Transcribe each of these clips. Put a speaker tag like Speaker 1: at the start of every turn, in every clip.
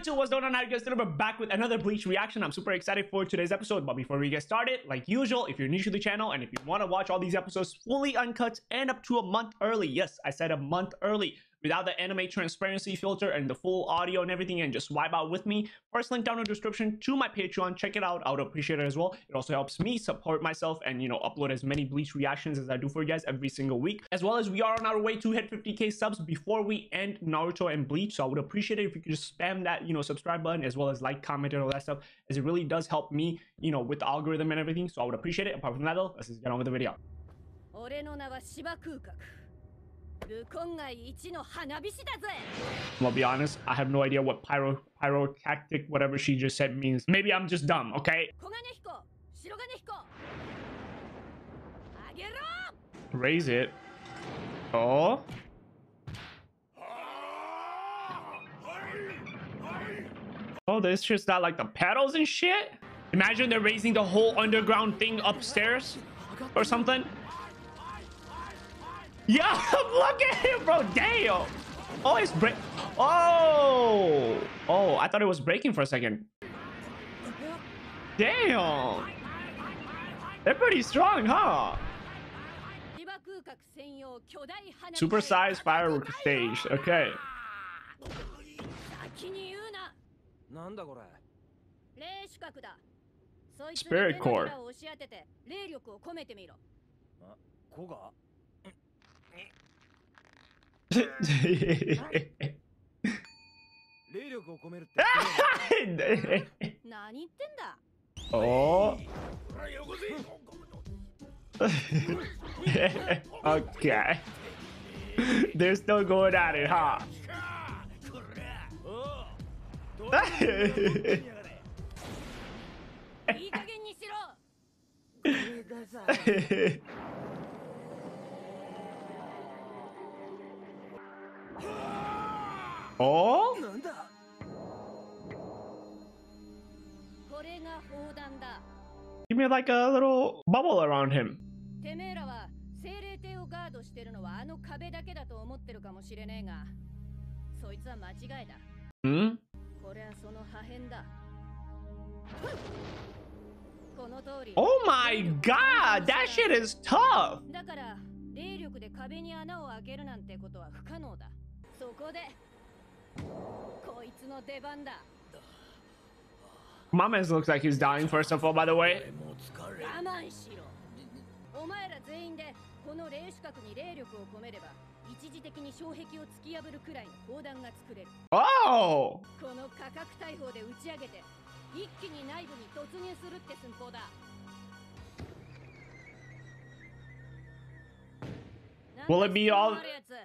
Speaker 1: two what's going on? How you guys doing? We're back with another bleach reaction. I'm super excited for today's episode but before we get started like usual if you're new to the channel and if you want to watch all these episodes fully uncut and up to a month early yes i said a month early without the anime transparency filter and the full audio and everything and just vibe out with me first link down in the description to my patreon check it out i would appreciate it as well it also helps me support myself and you know upload as many bleach reactions as i do for you guys every single week as well as we are on our way to hit 50k subs before we end naruto and bleach so i would appreciate it if you could just spam that you know subscribe button as well as like comment and all that stuff as it really does help me you know with the algorithm and everything so i would appreciate it apart from that though let's just get on with the video
Speaker 2: 俺の名は芝空角
Speaker 1: I'm gonna be honest, I have no idea what pyro pyro tactic whatever she just said means. Maybe I'm just dumb, okay? Raise it. Oh. Oh, this just not like the pedals and shit? Imagine they're raising the whole underground thing upstairs or something. Yeah, look at him, bro. Damn. Oh, it's break. Oh. Oh, I thought it was breaking for a second. Damn. They're pretty strong, huh?
Speaker 2: 芝空角専用巨大花火
Speaker 1: Super size firework stage. Okay.
Speaker 2: 先に言うな
Speaker 3: なんだこれ
Speaker 2: 霊主角だそいつに
Speaker 1: Spirit
Speaker 2: 手の
Speaker 1: core
Speaker 2: ひらを押し当てて霊力を込めてみろ
Speaker 3: あこが 力を込めるって
Speaker 2: 何言ってんだ
Speaker 1: おおオッケーいい加減にしろ
Speaker 3: おうどうやれ
Speaker 2: いい加減にしろ
Speaker 3: これがさ
Speaker 1: oh?
Speaker 3: なんだ
Speaker 2: これが砲弾だ
Speaker 1: Give me like a little bubble around him.
Speaker 2: てめえらは精霊帝をガードしてるのはあの壁だけだと思ってるかもしれねえがそいつは間違いだ
Speaker 1: Hmm?
Speaker 2: これはその破片だこの通り
Speaker 1: Oh my god, that shit is tough.
Speaker 2: だから霊力で壁に穴を開けるなんてことは不可能だそこでこいつの出番だ
Speaker 1: Mames looks like he's dying first of all by the way. Oh! Will it be all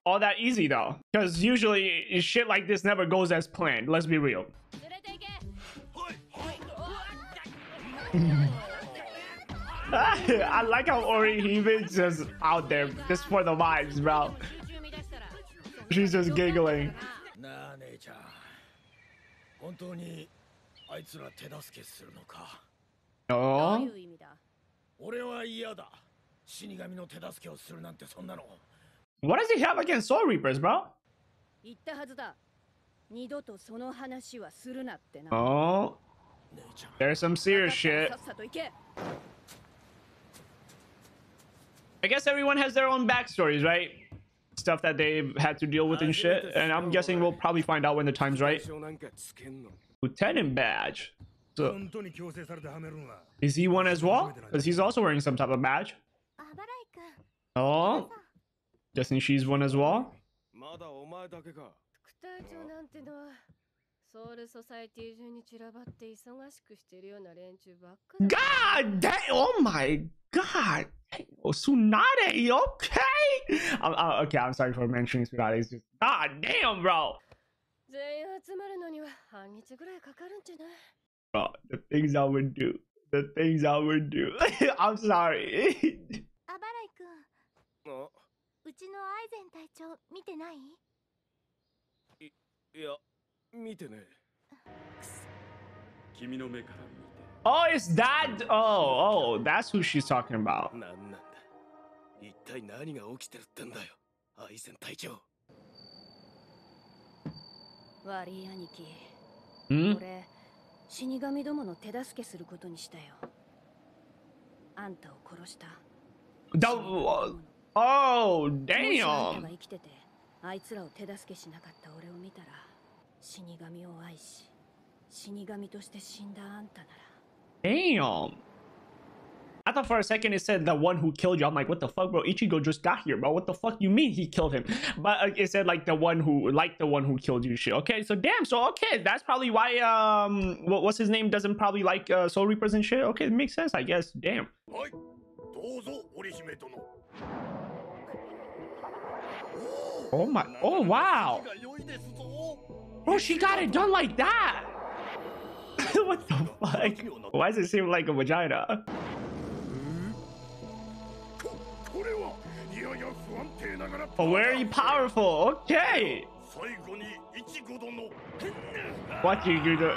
Speaker 1: all that easy though? Because usually shit like this never goes as planned. Let's be real. I like how Orihime just out there just for the vibes, bro. She's just giggling. What does he have against Soul Reapers, bro? Oh. There's some serious shit. I guess everyone has their own backstories, right? Stuff that they've had to deal with and shit. And I'm guessing we'll probably find out when the time's right. Lieutenant badge. So, is he one as well? Because he's also wearing some type of badge.
Speaker 2: あばらいくん
Speaker 1: Oh, guessing she's one as well.
Speaker 3: まだお前だけか
Speaker 2: 副隊長なんてのはソウルソサイティ中に散らばって忙しくしてるような連中ばっかだ
Speaker 1: God damn! Oh my god! Oh, Tsunade, you okay? I'm, i okay, I'm sorry for mentioning Tsunade. It's just god damn, bro.
Speaker 2: 全員集まるのには半日ぐらいかかるんじゃない
Speaker 1: Bro, the things I would do. The things I would do. I'm sorry.
Speaker 4: イゼン隊長見てない？
Speaker 3: いや見てね。
Speaker 5: 君の目から見て。
Speaker 1: Oh, it's that. Oh, oh, that's who she's talking about.
Speaker 3: なんなんだ。一体何が起きてるってんだよ。アイゼン隊長。
Speaker 2: 悪い兄貴。
Speaker 1: Hmm?
Speaker 2: 俺死神どもの手助けすることにしたよ。あんたを殺した。の
Speaker 1: oh,
Speaker 2: もしあんた
Speaker 1: damn.
Speaker 2: が生きててあいつらを手助けしなかった俺を見たら死神を愛し死神として死んだあんたなら
Speaker 1: Damn. I thought for a second it said the one who killed you. I'm like, what the fuck, bro? Ichigo just got here, bro. What the fuck you mean he killed him? But uh, it said like the one who, like the one who killed you. Shit. Okay, so damn. So okay, that's probably why um, what, what's his name doesn't probably like uh, Soul Reapers and shit. Okay, it makes sense, I guess. Damn. Oh my, oh wow. Bro, she got it done like that. what the fuck? Why does it seem like a vagina? Oh, very powerful. Okay. What you do?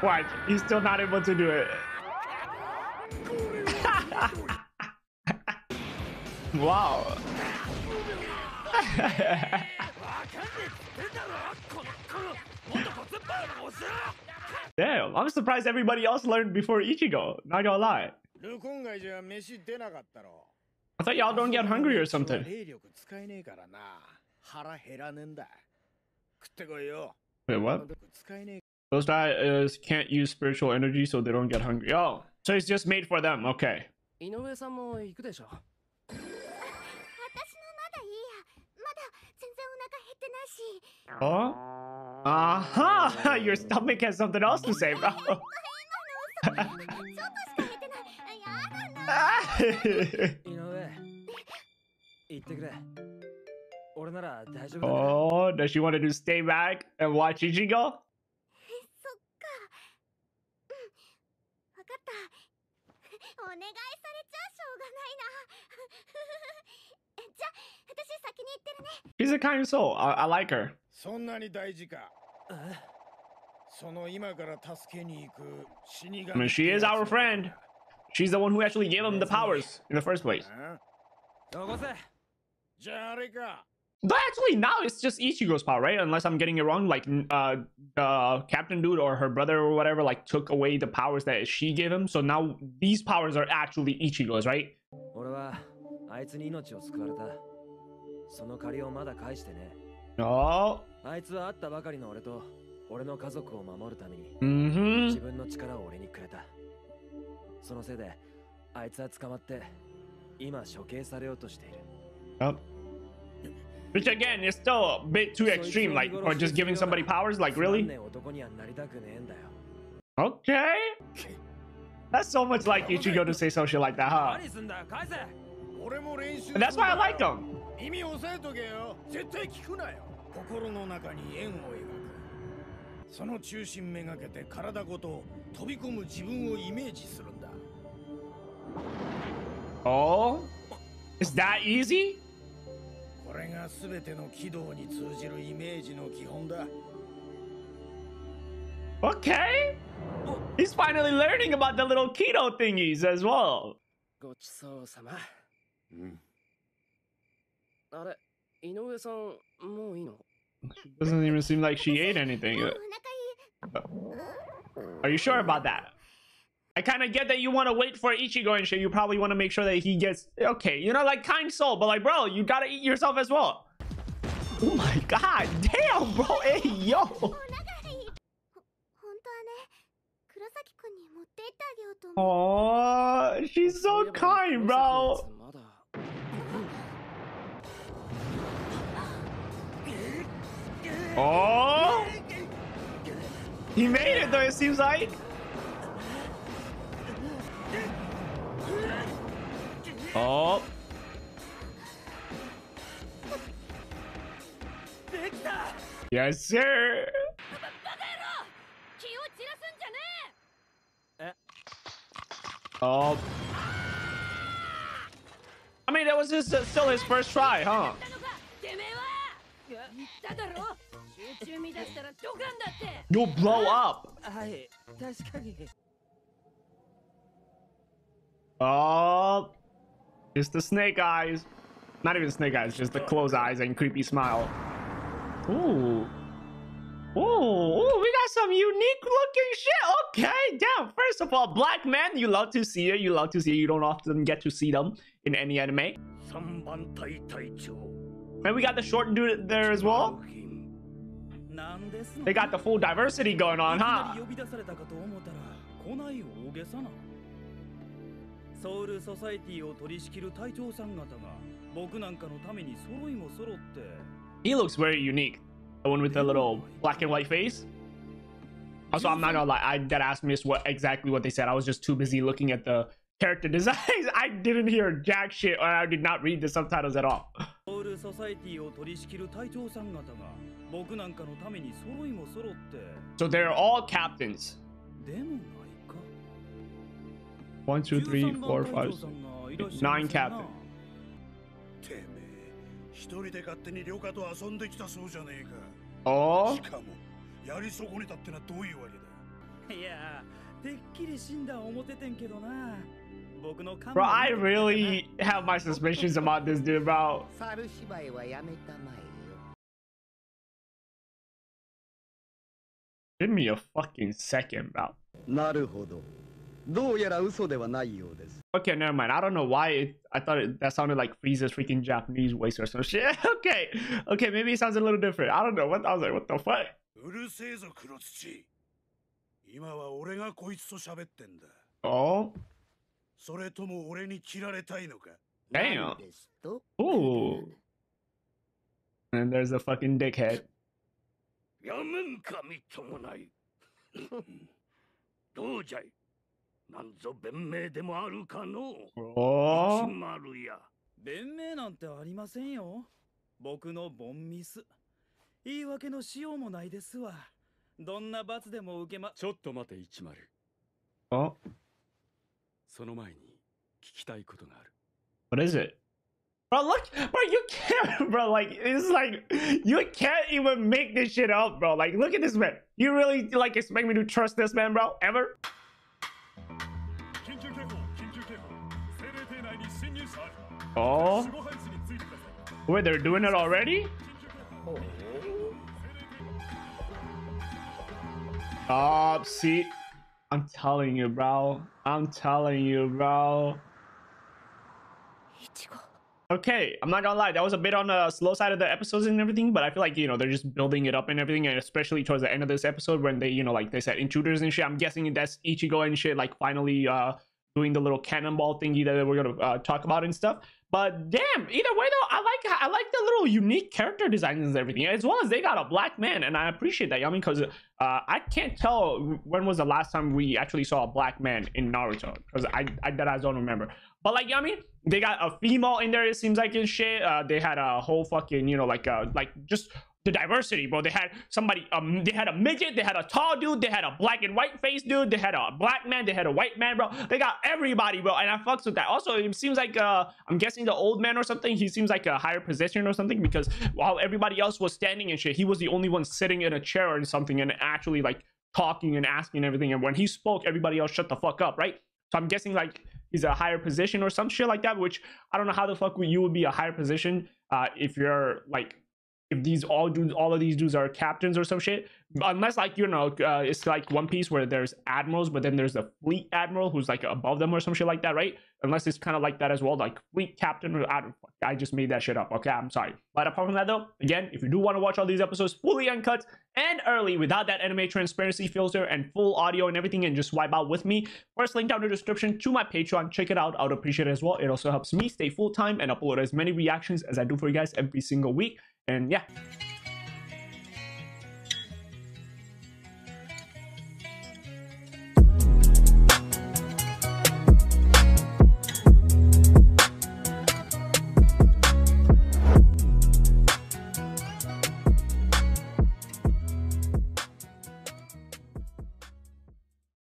Speaker 1: What? He's still not able to do it. wow. Damn, I'm surprised everybody else learned before Ichigo. Not gonna lie. I thought y'all don't get hungry or something. Wait, what? Those guys can't use spiritual energy so they don't get hungry. Oh, so it's just made for them. Okay. Oh? Aha! Uh. Your stomach has something else to say, bro. oh, does she want to do stay back and watch Ichigo? She's a kind soul. I, I like her.
Speaker 6: そんなに大事か
Speaker 5: え
Speaker 6: その今から助けに行く死神
Speaker 1: I mean, she is our friend. She's the one who actually gave him the powers in the first place.
Speaker 6: あ
Speaker 5: よこせ
Speaker 6: じゃああれか
Speaker 1: But actually, now it's just Ichigo's power, right? Unless I'm getting it wrong. Like, n- uh, the Captain Dude or her brother or whatever, like, took away the powers that she gave him. So now these powers are actually Ichigo's, right?
Speaker 5: あいつに命を救われたその借りをまだ返してね
Speaker 1: Oh.
Speaker 5: あいつは会ったばかりの俺と俺の家族を守るために
Speaker 1: Mm
Speaker 5: 自
Speaker 1: hmm.
Speaker 5: 分の力を俺にくれたそのせいであいつは捕まって今処刑されようとしている
Speaker 1: Yep. Which again is still a bit too extreme, like, or just giving somebody powers. Like, really? Okay. That's so much like Ichigo to say some shit like that, huh? And that's why I like them.
Speaker 6: 耳を押さえとけよ絶対聞くなよ心の中に円を描くその中心めがけて体ごと飛び込む自分をイメージするんだ
Speaker 1: Oh? Is that easy?
Speaker 6: これが全ての軌道に通じるイメージの基本だ
Speaker 1: Okay? He's finally learning about the little kido thingies as well.
Speaker 5: ごちそうさま。Mm.
Speaker 1: Doesn't even seem like she ate anything. Are you sure about that? I kind of get that you want to wait for Ichigo and shit. You probably want to make sure that he gets okay. You know, like kind soul, but like, bro, you gotta eat yourself as well. Oh my god, damn, bro. Hey, yo. Oh, she's so oh, kind, bro. Oh! He made it though, it seems like. Oh. Yes, sir. Oh. I mean, that was uh, still his first try, huh?
Speaker 2: えたのかてめえは言っただろ集中乱したらドカンだって
Speaker 1: You'll blow up.
Speaker 5: はい確かに
Speaker 1: Oh. It's the snake eyes. Not even snake eyes, just the closed eyes and creepy smile. Ooh. Oh, we got some unique looking shit. Okay, damn. First of all, black men, you love to see it. You love to see it. You don't often get to see them in any anime.
Speaker 3: 三番隊隊長
Speaker 1: And we got the short dude there as well.
Speaker 7: なんですの
Speaker 1: They got the full diversity going on,
Speaker 7: いきな
Speaker 1: huh?
Speaker 7: り呼び出されたかと思ったら来ない大げさなソウルソサエティを取り仕切る隊長さん方が僕なんかのために揃いも揃って
Speaker 1: He looks very unique. The one with the little black and white face. Also, I'm not gonna lie, I dead ass missed what exactly what they said. I was just too busy looking at the character designs. I didn't hear jack shit, or I did not read the subtitles at all.
Speaker 7: ソウルソサエティを取り仕切る隊長さん方が 僕なんかのために揃いも揃って
Speaker 1: So they're all captains.
Speaker 7: でもないか
Speaker 1: One, two, three,
Speaker 7: 13
Speaker 1: four,
Speaker 7: 番
Speaker 1: five.
Speaker 7: 隊長さんがいらっしゃいま
Speaker 1: Nine
Speaker 7: せんな
Speaker 1: captain.
Speaker 6: てめえ一人で勝手に旅客と遊んできたそうじゃねえか
Speaker 1: Oh,
Speaker 6: しかもやり損ねたってのはどういうわけだ
Speaker 7: いやてっきり死んだ思っててんけどな僕の勘
Speaker 1: bro, I really have my suspicions about this dude, bro.
Speaker 8: 猿芝居はやめたまえ
Speaker 1: me a fucking second, bro.
Speaker 9: なるほど。どうやら嘘ではないようです。
Speaker 1: Okay, never mind. I don't know why it, I thought it, that sounded like Frieza's freaking Japanese voice or some shit. okay, okay, maybe it sounds a little different. I don't know. What I was like, what the fuck?
Speaker 6: うるせえぞ黒土今は俺がこいつと喋ってんだ
Speaker 1: Oh,
Speaker 6: それとも俺に切られたいのか
Speaker 1: damn.
Speaker 8: 何ですと
Speaker 1: Ooh. And there's a fucking dickhead.
Speaker 3: やめんかみっともない。どうじゃい。なんぞ弁明でもあるかの。
Speaker 1: Oh,
Speaker 3: 一丸や
Speaker 7: 弁明なんてありませんよ。僕のボンミス。言い訳のしようもないですわ。どんな罰でも受けま
Speaker 10: ちょっと待て一丸。
Speaker 1: oh,
Speaker 10: その前に聞きたいことがある。
Speaker 1: what is it? Bro, look, bro, you can't, bro, like, it's like, you can't even make this shit up, bro. Like, look at this man. You really, like, expect me to trust this man, bro, ever? Oh. Wait, they're doing it already? Oh, see? I'm telling you, bro. I'm telling you, bro. Okay, I'm not gonna lie, that was a bit on the slow side of the episodes and everything, but I feel like you know they're just building it up and everything, and especially towards the end of this episode when they you know like they said intruders and shit. I'm guessing that's Ichigo and shit like finally uh doing the little cannonball thingy that we're gonna uh, talk about and stuff. But damn, either way though, I like I like the little unique character designs and everything, as well as they got a black man, and I appreciate that. I mean, because uh, I can't tell when was the last time we actually saw a black man in Naruto, because I, I that I don't remember. But like, I mean, they got a female in there. It seems like and shit. Uh, they had a whole fucking, you know, like uh, like just the diversity, bro. They had somebody, um, they had a midget, they had a tall dude, they had a black and white face dude, they had a black man, they had a white man, bro. They got everybody, bro, and I fucks with that. Also, it seems like uh, I'm guessing the old man or something. He seems like a higher position or something because while everybody else was standing and shit, he was the only one sitting in a chair or something and actually like talking and asking everything. And when he spoke, everybody else shut the fuck up, right? So I'm guessing like he's a higher position or some shit like that. Which I don't know how the fuck you would be a higher position uh, if you're like if these all dudes, all of these dudes are captains or some shit. Unless like you know, uh, it's like One Piece where there's admirals, but then there's the fleet admiral who's like above them or some shit like that, right? Unless it's kind of like that as well, like fleet captain. Or. I just made that shit up. Okay, I'm sorry. But apart from that though, again, if you do want to watch all these episodes fully uncut and early without that anime transparency filter and full audio and everything, and just swipe out with me, first link down in the description to my Patreon. Check it out. I would appreciate it as well. It also helps me stay full time and upload as many reactions as I do for you guys every single week. And yeah,